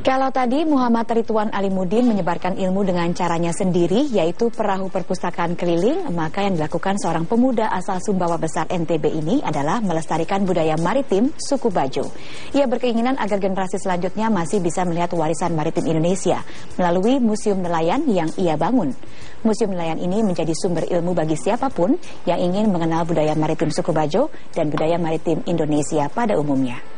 Kalau tadi Muhammad Rituan Alimudin menyebarkan ilmu dengan caranya sendiri, yaitu perahu perpustakaan keliling, maka yang dilakukan seorang pemuda asal Sumbawa Besar NTB ini adalah melestarikan budaya maritim suku Bajo. Ia berkeinginan agar generasi selanjutnya masih bisa melihat warisan maritim Indonesia melalui museum nelayan yang ia bangun. Museum nelayan ini menjadi sumber ilmu bagi siapa pun yang ingin mengenal budaya maritim suku Bajo dan budaya maritim Indonesia pada umumnya.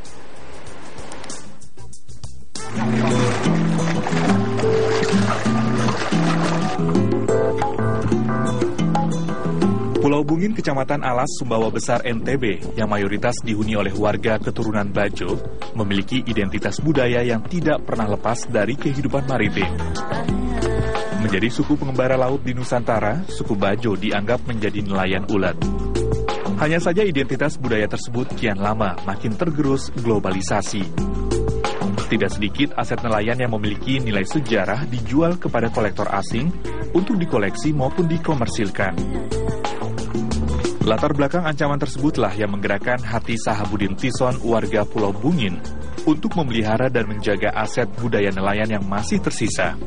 Bungin, Kecamatan Alas, Sumbawa Besar, NTB, yang mayoritas dihuni oleh warga keturunan Bajo, memiliki identitas budaya yang tidak pernah lepas dari kehidupan maritim. Menjadi suku pengembara laut di Nusantara, suku Bajo dianggap menjadi nelayan ulat. Hanya saja identitas budaya tersebut kian lama makin tergerus globalisasi. Tidak sedikit aset nelayan yang memiliki nilai sejarah dijual kepada kolektor asing untuk dikoleksi maupun dikomersilkan. Latar belakang ancaman tersebutlah yang menggerakkan hati Sahabudin Tison warga Pulau Bungin untuk memelihara dan menjaga aset budaya nelayan yang masih tersisa.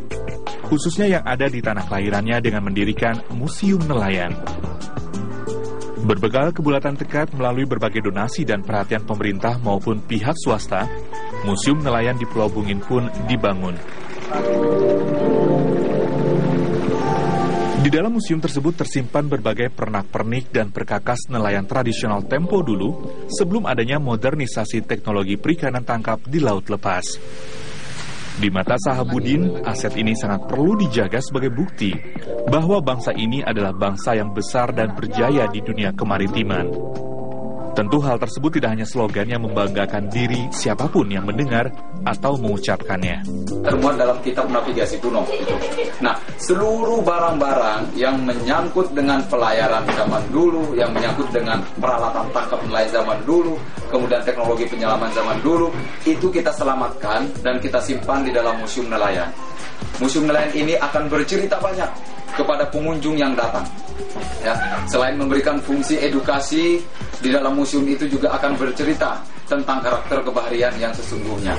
Khususnya yang ada di tanah kelahirannya dengan mendirikan Museum Nelayan. Berbekal kebulatan tekad melalui berbagai donasi dan perhatian pemerintah maupun pihak swasta, Museum nelayan di Pulau Bungin pun dibangun. Di dalam museum tersebut tersimpan berbagai pernak-pernik dan perkakas nelayan tradisional tempo dulu sebelum adanya modernisasi teknologi perikanan tangkap di laut lepas. Di mata Sahabudin, aset ini sangat perlu dijaga sebagai bukti bahwa bangsa ini adalah bangsa yang besar dan berjaya di dunia kemaritiman. Tentu hal tersebut tidak hanya slogan yang membanggakan diri siapa pun yang mendengar atau mengucapkannya. Termuat dalam kitab navigasi kuno. Nah, seluruh barang-barang yang menyangkut dengan pelayaran zaman dulu, yang menyangkut dengan peralatan tangkap nelayan zaman dulu, kemudian teknologi penyelaman zaman dulu, itu kita selamatkan dan kita simpan di dalam museum nelayan. Museum nelayan ini akan bercerita banyak kepada pengunjung yang datang. Ya, selain memberikan fungsi edukasi, di dalam museum itu juga akan bercerita tentang karakter kebaharian yang sesungguhnya.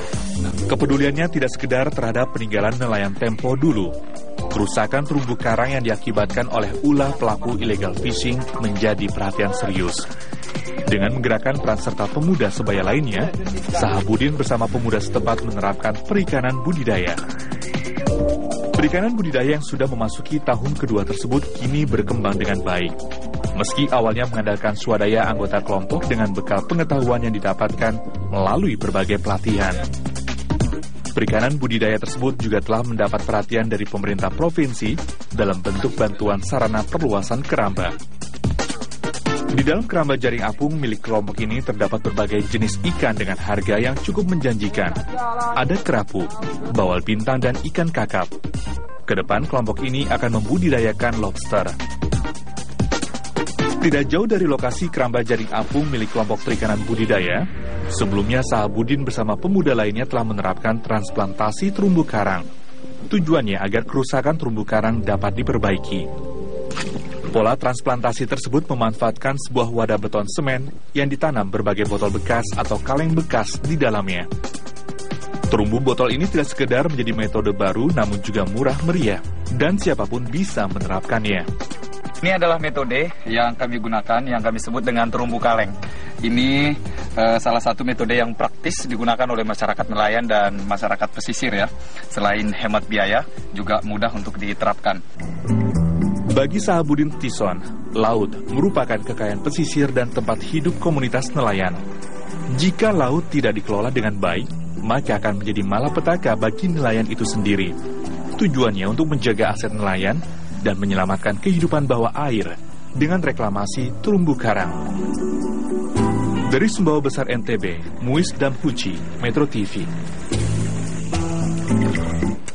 Kepeduliannya tidak sekedar terhadap peninggalan nelayan tempo dulu. Kerusakan terumbu karang yang diakibatkan oleh ulah pelaku illegal fishing menjadi perhatian serius. Dengan menggerakkan peran serta pemuda sebaya lainnya, Sahabudin bersama pemuda setempat menerapkan perikanan budidaya. Perikanan budidaya yang sudah memasuki tahun kedua tersebut kini berkembang dengan baik. Meski awalnya mengandalkan swadaya anggota kelompok dengan bekal pengetahuan yang didapatkan melalui berbagai pelatihan. Perikanan budidaya tersebut juga telah mendapat perhatian dari pemerintah provinsi dalam bentuk bantuan sarana perluasan keramba. Di dalam keramba jaring apung milik kelompok ini terdapat berbagai jenis ikan dengan harga yang cukup menjanjikan. Ada kerapu, bawal bintang, dan ikan kakap. Ke depan kelompok ini akan membudidayakan lobster. Tidak jauh dari lokasi keramba jaring apung milik kelompok perikanan budidaya, sebelumnya Sahabudin bersama pemuda lainnya telah menerapkan transplantasi terumbu karang. Tujuannya agar kerusakan terumbu karang dapat diperbaiki. Pola transplantasi tersebut memanfaatkan sebuah wadah beton semen yang ditanam berbagai botol bekas atau kaleng bekas di dalamnya. Terumbu botol ini tidak sekedar menjadi metode baru namun juga murah meriah dan siapa pun bisa menerapkannya. Ini adalah metode yang kami gunakan yang kami sebut dengan terumbu kaleng. Ini uh, salah satu metode yang praktis digunakan oleh masyarakat nelayan dan masyarakat pesisir ya. Selain hemat biaya, juga mudah untuk diterapkan. Bagi Sahabudin Tison, laut merupakan kekayaan pesisir dan tempat hidup komunitas nelayan. Jika laut tidak dikelola dengan baik, maka akan menjadi malapetaka bagi nelayan itu sendiri. Tujuannya untuk menjaga aset nelayan dan menyelamatkan kehidupan bawah air dengan reklamasi terumbu karang. Dari Sumbawa Besar NTB, Muiz Puci, Metro TV.